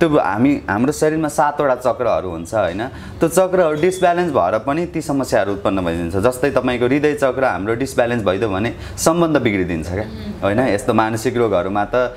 त्यो हामी हाम्रो शरीरमा सातवटा चक्रहरू हुन्छ होइन? त्यो चक्रहरू डिसब्यालेन्स भएर पनि ती समस्याहरू उत्पन्न भइदिन्छ। जस्तै तपाईँको हृदय चक्र हाम्रो डिसब्यालेन्स भइदियो भने सम्बन्ध बिग्रिदिन्छ क्या होइन? यस्तो मानसिक रोगहरूमा त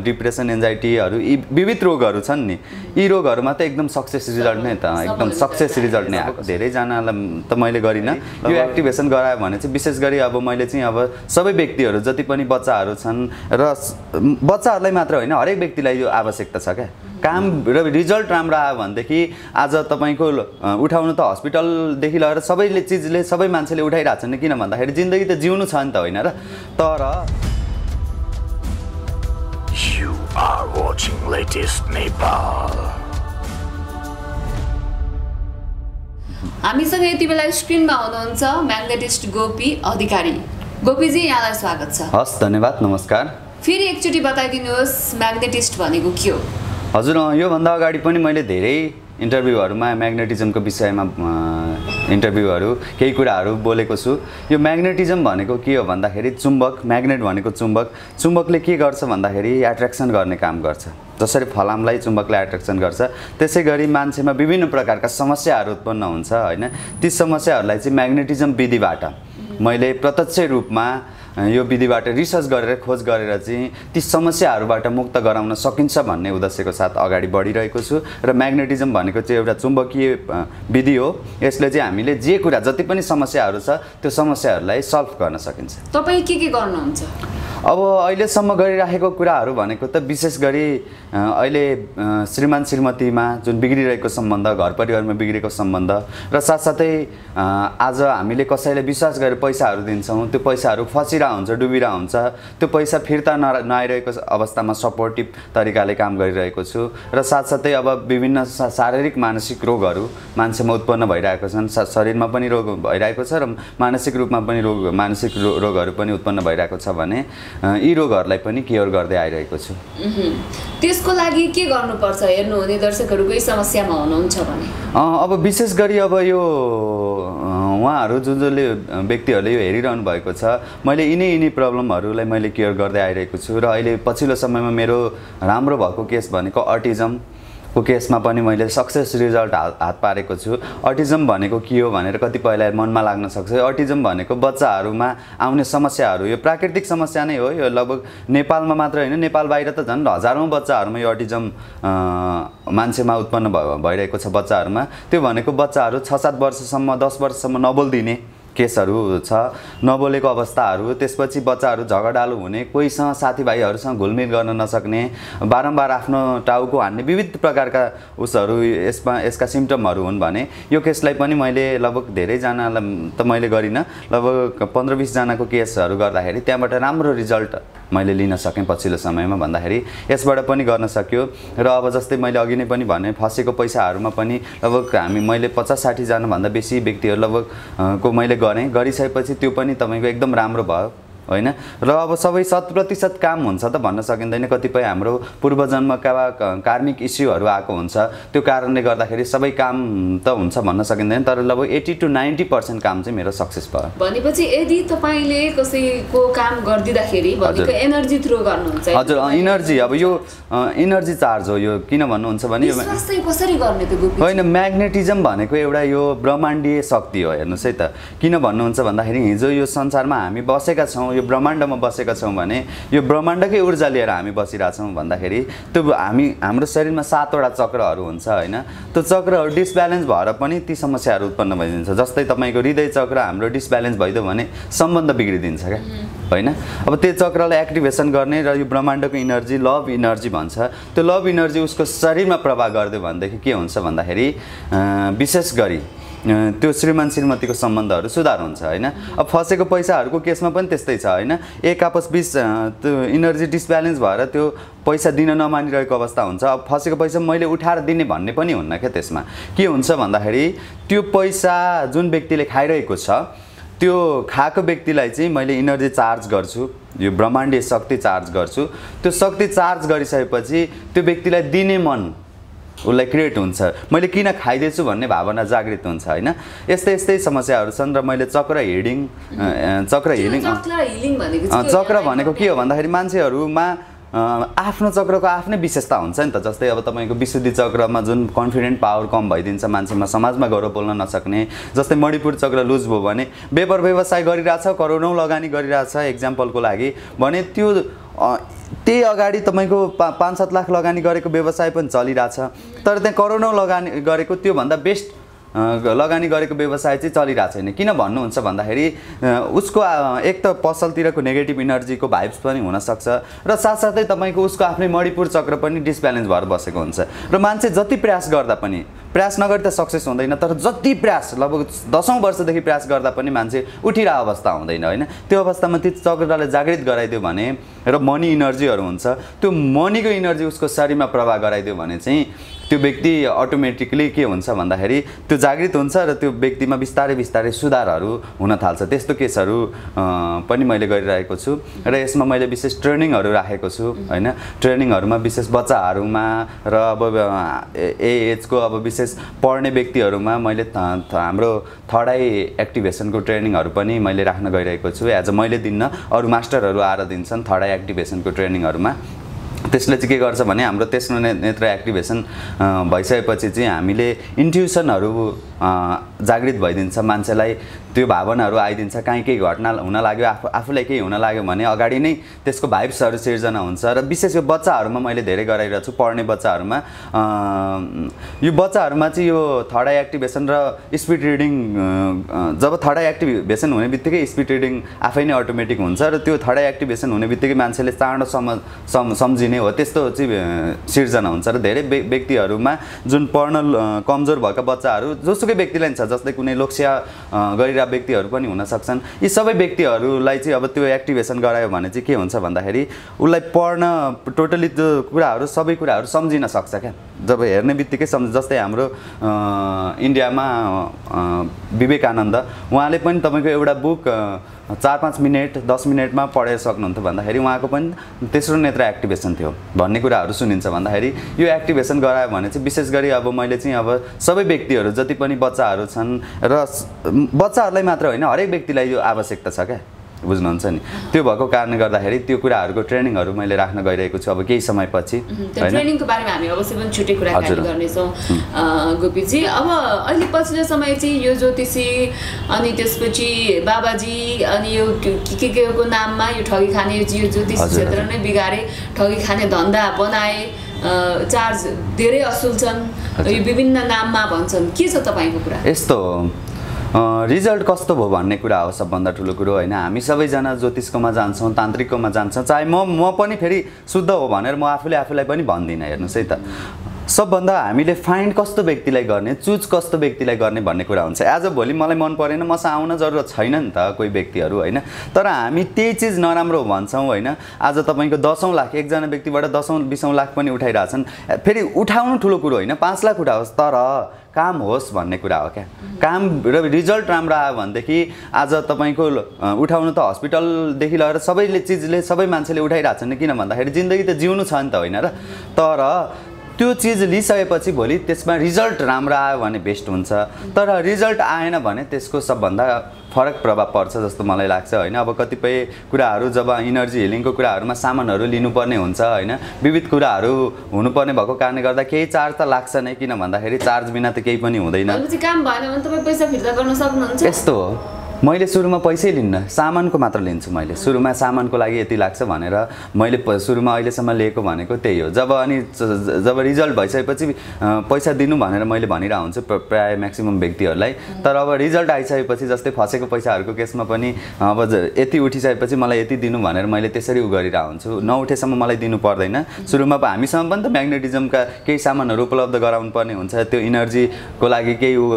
डिप्रेसन एन्जाइटीहरू यी विविध रोगहरू छन् नि। यी रोगहरूमा त एकदम सक्सेस रिजल्ट नै त एकदम सक्सेस रिजल्ट नै आएको। धेरैजनालाई त मैले गरिनँ। यो एक्टिभेसन गरायो भने चाहिँ विशेष गरी अब मैले चाहिँ अब सबै व्यक्तिहरू जति पनि बच्चाहरू छन् र बच्चाहरूलाई मात्र होइन हरेक व्यक्तिलाई यो आवश्यकता छ क्या। काम र रिजल्ट राम्रो आयो भनेदेखि आज तपाईँको उठाउनु त हस्पिटलदेखि लगेर सबैले चिजले सबै मान्छेले उठाइरहेको छन् किन भन्दाखेरि जिन्दगी त जिउनु छ नि त होइन र? तर You are watching latest Nepal. हामीसँग यति बेला स्क्रिनमा हुनुहुन्छ म्याग्नेटिस्ट गोपी अधिकारी। गोपीजी यहाँलाई स्वागत छ। हस् धन्यवाद नमस्कार। फेरि एकचोटि बताइदिनुहोस् म्याग्नेटिस्ट भनेको के हो? हजुर योभन्दा अगाडि पनि मैले धेरै इन्टरभ्यूहरूमा म्याग्नेटिजमको विषयमा इन्टरभ्यूहरू केही कुराहरू बोलेको छु। यो म्याग्नेटिजम भनेको के हो भन्दाखेरि चुम्बक म्याग्नेट भनेको चुम्बक। चुम्बकले के गर्छ भन्दाखेरि एट्र्याक्सन गर्ने काम गर्छ। जसरी फलामलाई चुम्बकले एट्र्याक्सन गर्छ त्यसै गरी मान्छेमा विभिन्न प्रकारका समस्याहरू उत्पन्न हुन्छ होइन? ती समस्याहरूलाई चाहिँ म्याग्नेटिजम विधिबाट मैले प्रत्यक्ष रूपमा यो विधिबाट रिसर्च गरेर खोज गरेर चाहिँ ती समस्याहरूबाट मुक्त गराउन सकिन्छ भन्ने उद्देश्यको साथ अगाडि बढिरहेको छु र म्याग्नेटिजम भनेको चाहिँ एउटा चुम्बकीय विधि हो। यसले चाहिँ हामीले जे कुरा जति पनि समस्याहरू छ त्यो समस्याहरूलाई सल्भ गर्न सकिन्छ। तपाईँ के के गर्नुहुन्छ? अब अहिलेसम्म गरिराखेको कुराहरू भनेको त विशेष गरी अहिले श्रीमान श्रीमतीमा जुन बिग्रिरहेको सम्बन्ध घर परिवारमा बिग्रेको सम्बन्ध र साथसाथै आज हामीले कसैलाई विश्वास गरेर पैसाहरू दिन्छौँ त्यो पैसाहरू फसिरहेको हुन्छ डुबिरहेको हुन्छ त्यो पैसा फिर्ता न नआइरहेको अवस्थामा सपोर्टिभ तरिकाले काम गरिरहेको छु र साथसाथै अब विभिन्न शारीरिक मानसिक रोगहरू मान्छेमा उत्पन्न भइरहेको छन् शरीरमा पनि रोग भइरहेको छ र मानसिक रूपमा पनि रोग मानसिक रोगहरू पनि उत्पन्न भइरहेको छ भने यी रोगहरूलाई पनि केयर गर्दै आइरहेको छु। त्यसको लागि के गर्नुपर्छ हेर्नुहुने दर्शकहरू कोही समस्यामा हुनुहुन्छ भने अब विशेष गरी अब यो उहाँहरू जुन जसले व्यक्तिहरूले यो हेरिरहनु भएको छ मैले यिनै यिनै प्रब्लमहरूलाई मैले केयर गर्दै आइरहेको छु र अहिले पछिल्लो समयमा मेरो राम्रो भएको केस भनेको अटिजम को केसमा पनि मैले सक्सेस रिजल्ट हात हात पारेको छु। अटिजम भनेको के हो भनेर कतिपयलाई मनमा लाग्न सक्छ। अटिजम भनेको बच्चाहरूमा आउने समस्याहरू यो प्राकृतिक समस्या नै हो। यो लगभग नेपालमा मात्र होइन नेपाल बाहिर त झन् हजारौँ बच्चाहरूमा यो अटिजम मान्छेमा उत्पन्न भइरहेको छ बच्चाहरूमा। त्यो भनेको बच्चाहरू छ सात वर्षसम्म दस वर्षसम्म नबोल्दिने। केसहरू छ नबोलेको अवस्थाहरू त्यसपछि बच्चाहरू झगडालु हुने कोहीसँग साथीभाइहरूसँग घुलमिल गर्न नसक्ने बारम्बार आफ्नो टाउको हान्ने विविध प्रकारका उसहरू यसमा यसका सिम्टमहरू हुन् भने यो केसलाई पनि मैले लगभग धेरैजनालाई त मैले गरिनँ लगभग पन्ध्र बिसजनाको केसहरू गर्दाखेरि त्यहाँबाट राम्रो रिजल्ट मैले लिन सकेँ पछिल्लो समयमा भन्दाखेरि यसबाट पनि गर्न सक्यो। र अब जस्तै मैले अघि नै पनि भने फसेको पैसाहरूमा पनि लगभग हामी मैले पचास साठीजनाभन्दा बेसी व्यक्तिहरू लगभग को मैले गरेँ। गरिसकेपछि त्यो पनि तपाईँको एकदम राम्रो भयो। होइन? र अब सबै शत प्रतिशत काम हुन्छ त भन्न सकिँदैन। कतिपय हाम्रो पूर्वजन्मका कार्मिक इस्युहरू आएको हुन्छ। त्यो कारणले गर्दाखेरि सबै काम त हुन्छ भन्न सकिँदैन। तर लगभग एट्टी टु नाइन्टी पर्सेन्ट काम चाहिँ मेरो सक्सेस भयो। भनेपछि यदि तपाईँले कसैको काम गरिदिँदाखेरि एनर्जी थ्रो गर्नुहुन्छ हजुर इनर्जी। अब यो इनर्जी चार्ज हो यो। किन भन्नुहुन्छ भने होइन म्याग्नेटिजम भनेको एउटा यो ब्रह्माण्डीय शक्ति हो। हेर्नुहोस् है त। किन भन्नुहुन्छ भन्दाखेरि हिजो यो संसारमा हामी बसेका छौँ यो ब्रह्माण्डमा बसेका छौँ भने यो ब्रह्माण्डकै ऊर्जा लिएर हामी बसिरहेछौँ भन्दाखेरि त्यो हामी हाम्रो शरीरमा सातवटा चक्रहरू हुन्छ होइन त्यो चक्रहरू डिसब्यालेन्स भएर पनि ती समस्याहरू उत्पन्न भइदिन्छ। जस्तै तपाईँको हृदय चक्र हाम्रो डिसब्यालेन्स भइदियो भने सम्बन्ध बिग्रिदिन्छ क्या होइन? अब त्यो चक्रलाई एक्टिभेसन गर्ने र यो ब्रह्माण्डको इनर्जी लभ इनर्जी भन्छ। त्यो लभ इनर्जी उसको शरीरमा प्रभाव गरिदियो भनेदेखि के हुन्छ भन्दाखेरि विशेष गरी त्यो श्रीमान श्रीमतीको सम्बन्धहरू सुधार हुन्छ होइन? अब फसेको पैसाहरूको केसमा पनि त्यस्तै छ होइन? एक आपस बिच त्यो इनर्जी डिसब्यालेन्स भएर त्यो पैसा दिन नमानिरहेको अवस्था हुन्छ। अब फसेको पैसा मैले उठाएर दिने भन्ने पनि हुन्न क्या त्यसमा। के हुन्छ भन्दाखेरि त्यो पैसा जुन व्यक्तिले खाइरहेको छ त्यो खाएको व्यक्तिलाई चाहिँ मैले इनर्जी चार्ज गर्छु यो ब्रह्माण्डीय शक्ति चार्ज गर्छु। त्यो शक्ति चार्ज गरिसकेपछि त्यो व्यक्तिलाई दिने मन उसलाई क्रिएट हुन्छ। मैले किन खाइदिएछु भन्ने भावना जागृत हुन्छ होइन? यस्तै यस्तै समस्याहरू छन् र मैले चक्र हिडिङ चक्र हिडिङ चक्र हिलिङ भनेको के हो? चक्र भनेको के हो भन्दाखेरि मान्छेहरूमा आफ्नो चक्रको आफ्नै विशेषता हुन्छ नि त। जस्तै अब तपाईँको विशुद्धि चक्रमा जुन कन्फिडेन्ट पावर कम भइदिन्छ मान्छेमा समाजमा गएर बोल्न नसक्ने जस्तै मणिपुर चक्र लुज भयो भने व्यापार व्यवसाय गरिरहेछ करोडौँ लगानी गरिरहेछ एक्जाम्पलको लागि। भने त्यो त्यही अगाडि तपाईँको पा पाँच सात लाख लगानी गरेको व्यवसाय पनि चलिरहेछ। तर त्यहाँ करोडौँ लगानी गरेको त्योभन्दा बेस्ट लगानी गरेको व्यवसाय चाहिँ चलिरहेको छैन किन भन्नुहुन्छ भन्दाखेरि उसको एक त पसलतिरको नेगेटिभ इनर्जीको भाइब्स पनि हुनसक्छ र साथसाथै तपाईँको उसको आफ्नै मणिपुर चक्र पनि डिसब्यालेन्स भएर बसेको हुन्छ। र मान्छे जति प्रयास गर्दा पनि प्रयास नगरी त सक्सेस हुँदैन तर जति प्रयास लगभग दसौँ वर्षदेखि प्रयास गर्दा पनि मान्छे उठिरहेको अवस्था हुँदैन होइन? त्यो अवस्थामा त्यो चक्रलाई जागृत गराइदियो भने र मनी इनर्जीहरू हुन्छ त्यो मनीको इनर्जी उसको शरीरमा प्रभाव गराइदियो भने चाहिँ त्यो व्यक्ति अटोमेटिकली के हुन्छ भन्दाखेरि त्यो जागृत हुन्छ र त्यो व्यक्तिमा बिस्तारै बिस्तारै सुधारहरू हुन थाल्छ। त्यस्तो केसहरू पनि मैले गरिरहेको छु। र यसमा मैले विशेष ट्रेनिङहरू राखेको छु होइन? ट्रेनिङहरूमा विशेष बच्चाहरूमा र अब ए एजको अब विशेष पढ्ने व्यक्तिहरूमा मैले हाम्रो थर्ड आई एक्टिभेसनको ट्रेनिङहरू पनि मैले राख्न गइरहेको छु। एज अ मैले दिन्न अरू मास्टरहरू आएर दिन्छन् थर्ड आई एक्टिभेसनको ट्रेनिङहरूमा। त्यसले चाहिँ के गर्छ भने हाम्रो तेस्रो ने नेत्र एक्टिभेसन भइसकेपछि चाहिँ हामीले इन्ट्युसनहरू जागृत भइदिन्छ मान्छेलाई। त्यो भावनाहरू आइदिन्छ काहीँ केही घटना हुन लाग्यो आफू आफूलाई केही हुन लाग्यो भने अगाडि नै त्यसको भाइब्सहरू सिर्जना हुन्छ र विशेष यो बच्चाहरूमा मैले धेरै गराइरहेको छु पढ्ने बच्चाहरूमा। यो बच्चाहरूमा चाहिँ यो थर्ड एक्टिभेसन र स्पिड रिडिङ जब थर्ड एक्टिभेसन हुने बित्तिकै स्पिड रिडिङ आफै नै अटोमेटिक हुन्छ र त्यो थर्ड एक्टिभेसन हुने बित्तिकै मान्छेले चाँडो सम सम सम्झिने हो त्यस्तो चाहिँ सिर्जना हुन्छ र धेरै व्य- व्यक्तिहरूमा जुन पढ्न कमजोर भएका बच्चाहरू जोसुकै व्यक्तिलाई छ जस्तै कुनै लोकसेवा अँ, गरिरहेको व्यक्तिहरू पनि हुन सक्छन्। यी सबै व्यक्तिहरूलाई चाहिँ अब त्यो एक्टिभेसन गरायो भने चाहिँ के हुन्छ भन्दाखेरि उसलाई पढ्न टोटली त्यो कुराहरू सबै कुराहरू सम्झिन सक्छ क्या। जब हेर्ने बित्तिकै सम्झ जस्तै हाम्रो इन्डियामा विवेकानन्द उहाँले पनि तपाईँको एउटा बुक चार पाँच मिनट दस मिनटमा पढेर सक्नुहुन्थ्यो भन्दाखेरि उहाँको पनि तेस्रो नेत्र एक्टिभेसन थियो भन्ने कुराहरू सुनिन्छ भन्दाखेरि यो एक्टिभेसन गरायो भने चाहिँ विशेष गरी अब मैले चाहिँ अब सबै व्यक्तिहरू जति पनि बच्चाहरू छन् र बच्चाहरूलाई मात्र होइन हरेक व्यक्तिलाई यो आवश्यकता छ क्या? बुझ्नुहुन्छ नि। त्यो भएको कारणले गर्दाखेरि त्यो कुराहरूको ट्रेनिङहरू मैले राख्न गइरहेको छु अब केही समयपछि ट्रेनिङको बारेमा हामी अवश्य पनि छुट्टै हजुर। गर्नेछौँ गोपीजी। अब अहिले पछिल्लो समय चाहिँ यो ज्योतिषी अनि त्यसपछि बाबाजी अनि यो के के के नाममा यो ठगी खाने यो ज्योतिष क्षेत्र। नै बिगारे ठगी खाने धन्दा बनाए चार्ज धेरै असुल छन्। यो विभिन्न नाममा भन्छन्। के छ तपाईँको कुरा? यस्तो रिजल्ट कस्तो भयो भन्ने कुरा हो सबभन्दा ठुलो कुरो होइन? हामी सबैजना ज्योतिषकोमा जान्छौँ तान्त्रिककोमा जान्छौँ चाहे म म पनि फेरि शुद्ध हो भनेर म आफूले आफूलाई पनि भन्दिनँ हेर्नुहोस् है त। सबभन्दा हामीले फाइन्ड कस्तो व्यक्तिलाई गर्ने चुज कस्तो व्यक्तिलाई गर्ने भन्ने कुरा हुन्छ। आज भोलि मलाई मन परेन मसँग आउन जरुरत छैन नि त कोही व्यक्तिहरू होइन? तर हामी त्यही चिज नराम्रो भन्छौँ होइन? आज तपाईँको दसौँ लाख एकजना व्यक्तिबाट दसौँ बिसौँ लाख पनि उठाइरहेछन्। फेरि उठाउनु ठुलो कुरो होइन? पाँच लाख उठाओस् तर काम होस् भन्ने कुरा हो क्या। काम र रिजल्ट राम्रो आयो भनेदेखि आज तपाईँको अ, उठाउनु त हस्पिटलदेखि लगेर सबैले चिजले सबै मान्छेले उठाइरहेछन् किन भन्दाखेरि जिन्दगी त जिउनु छ नि त होइन र? तर त्यो चिज लिइसकेपछि भोलि त्यसमा रिजल्ट राम्रो आयो भने बेस्ट हुन्छ। तर रिजल्ट आएन भने त्यसको सबभन्दा फरक प्रभाव पर्छ जस्तो मलाई लाग्छ होइन? अब कतिपय कुराहरू जब इनर्जी हिलिङको कुराहरूमा सामानहरू लिनुपर्ने हुन्छ होइन? विविध कुराहरू हुनुपर्ने भएको कारणले गर्दा केही चार्ज त लाग्छ नै किन भन्दाखेरि चार्ज बिना त केही पनि हुँदैन। भनेपछि काम भएन भने तपाईँ पैसा फिर्ता गर्न सक्नुहुन्छ। यस्तो हो। मैले सुरुमा पैसै लिन्न सामानको मात्र लिन्छु मैले। सुरुमा सामानको लागि यति लाग्छ भनेर मैले सुरुमा अहिलेसम्म लिएको भनेको त्यही हो। जब अनि जब रिजल्ट भइसकेपछि पैसा दिनु भनेर मैले भनिरहेको हुन्छु प्र- प्राय म्याक्सिमम् व्यक्तिहरूलाई। तर अब रिजल्ट आइसकेपछि जस्तै फसेको पैसाहरूको केसमा पनि अब यति उठिसकेपछि मलाई यति दिनु भनेर मैले त्यसरी उ गरिरहेको हुन्छु। नउठेसम्म मलाई दिनु पर्दैन। सुरुमा हामीसँग पनि त म्याग्नेटिजमका केही सामानहरू उपलब्ध गराउनु पर्ने हुन्छ। त्यो इनर्जीको लागि केही उ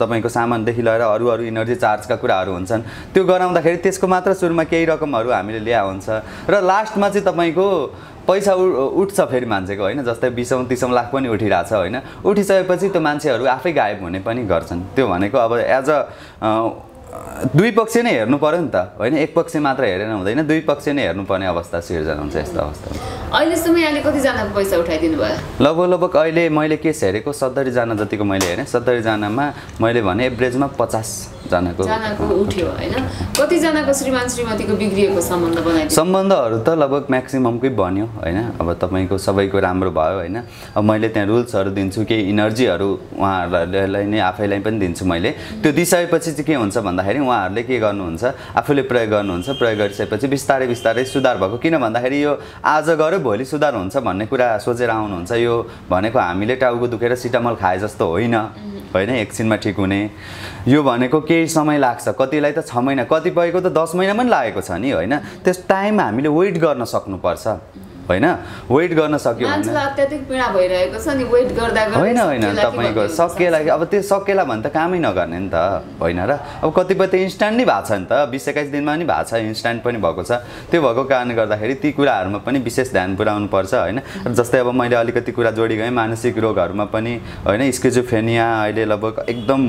तपाईँको सामानदेखि लिएर अरू अरू इनर्जी चार्जका कुराहरू हुन्छन्। त्यो गराउँदाखेरि त्यसको मात्र सुरुमा केही रकमहरू हामीले ल्या हुन्छ। र लास्टमा चाहिँ तपाईँको पैसा उ उठ्छ फेरि मान्छेको होइन? जस्तै बिसौँ तिसौँ लाख पनि उठिरहेछ होइन? उठिसकेपछि त्यो मान्छेहरू आफै गायब हुने पनि गर्छन्। त्यो भनेको अब एज अ दुई पक्ष नै हेर्नु पऱ्यो नि त होइन? एक पक्ष मात्र हेरेर हुँदैन दुई पक्ष नै हेर्नुपर्ने अवस्था सिर्जना हुन्छ यस्तो अवस्थामा अहिलेसम्म यहाँले कतिजनाको पैसा उठाइदिनु भयो लगभग लगभग अहिले मैले केस हेरेको सत्तरीजना जतिको मैले हेरेँ सत्तरीजनामा मैले भने एभरेजमा पचास जनाको उठ्यो होइन। कतिजनाको श्रीमान श्रीमतीको बिग्रिएको सम्बन्ध सम्बन्धहरू त लगभग म्याक्सिममकै बन्यो होइन। अब तपाईँको सबैको राम्रो भयो होइन। अब मैले त्यहाँ रुल्सहरू दिन्छु केही इनर्जीहरू उहाँहरूलाई नै आफैलाई पनि दिन्छु मैले। त्यो दिइसकेपछि चाहिँ के हुन्छ भन्दाखेरि उहाँहरूले के गर्नुहुन्छ आफूले प्रयोग गर्नुहुन्छ प्रयोग गरिसकेपछि बिस्तारै बिस्तारै सुधार भएको। किन भन्दाखेरि यो आज गऱ्यो भोलि सुधार हुन्छ भन्ने कुरा सोचेर आउनुहुन्छ। यो भनेको हामीले टाउको दुखेर सिटामल खाए जस्तो होइन। होइन एकछिनमा ठिक हुने। यो भनेको केही समय लाग्छ। कतिलाई त छ महिना कतिपयको त दस महिना पनि लागेको छ नि होइन? त्यस टाइम हामीले वेट गर्न सक्नुपर्छ। होइन? वेट गर्न सक्यो नि होइन होइन तपाईँको सकिएला अब त्यो सकिएला भने त कामै नगर्ने नि त होइन र? अब कतिपय त इन्स्ट्यान्ट नै भएको छ नि त बिस एक्काइस दिनमा पनि भएको छ इन्स्ट्यान्ट पनि भएको छ। त्यो भएको कारणले गर्दाखेरि ती कुराहरूमा पनि विशेष ध्यान पुऱ्याउनु पर्छ होइन? जस्तै अब मैले अलिकति कुरा जोडी गएँ मानसिक रोगहरूमा पनि होइन? स्किजोफेनिया अहिले लगभग एकदम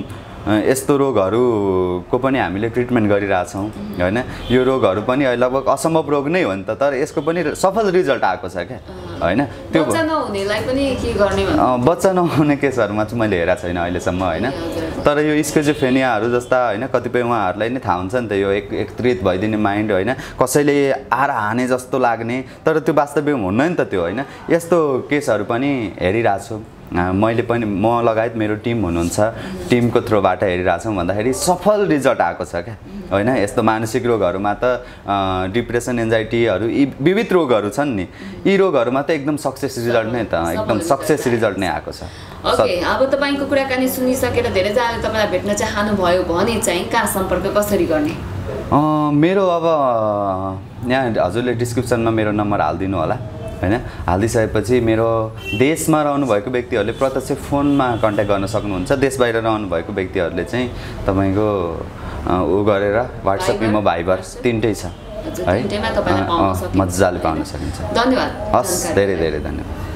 यस्तो रोगहरूको पनि हामीले ट्रिटमेन्ट गरिरहेछौँ होइन? यो रोगहरू पनि लगभग असम्भव रोग नै हो नि त तर यसको पनि सफल रिजल्ट आएको छ क्या होइन? त्यो बच्चा नहुने केसहरूमा चाहिँ मैले हेरेको छैन अहिलेसम्म होइन। तर यो स्केजोफेनियाहरू जस्ता होइन कतिपय उहाँहरूलाई नै थाहा हुन्छ नि त यो एक एकत्रित भइदिने माइन्ड होइन? कसैले आएर हाने जस्तो लाग्ने तर त्यो वास्तविक हुन्न नि त त्यो होइन? यस्तो केसहरू पनि हेरिरहेको छु मैले पनि म लगायत मेरो टिम हुनुहुन्छ टिमको थ्रोबाट हेरिरहेको छौँ भन्दाखेरि सफल रिजल्ट आएको छ क्या। होइन यस्तो मानसिक रोगहरूमा त डिप्रेसन एन्जाइटीहरू यी विविध रोगहरू छन् नि। यी रोगहरूमा त एकदम सक्सेस रिजल्ट नै त एकदम सक्सेस रिजल्ट नै आएको छ। ओके अब तपाईँको कुराकानी सुनिसकेर धेरैजनाले तपाईँलाई भेट्न चाहनुभयो भने चाहिँ कहाँ सम्पर्क कसरी गर्ने? मेरो अब यहाँ हजुरले डिस्क्रिप्सनमा मेरो नम्बर हालिदिनु होला। होइन? हालिदिइसकेपछि मेरो देशमा रहनुभएको व्यक्तिहरूले प्रत्यक्ष फोनमा कन्ट्याक्ट गर्न सक्नुहुन्छ। देश बाहिर रहनुभएको व्यक्तिहरूले चाहिँ तपाईँको ऊ गरेर वाट्सएप इमो भाइबर तिनटै छ। है? मजाले? पाउन सकिन्छ। धन्यवाद। हस्। धेरै धेरै धन्यवाद।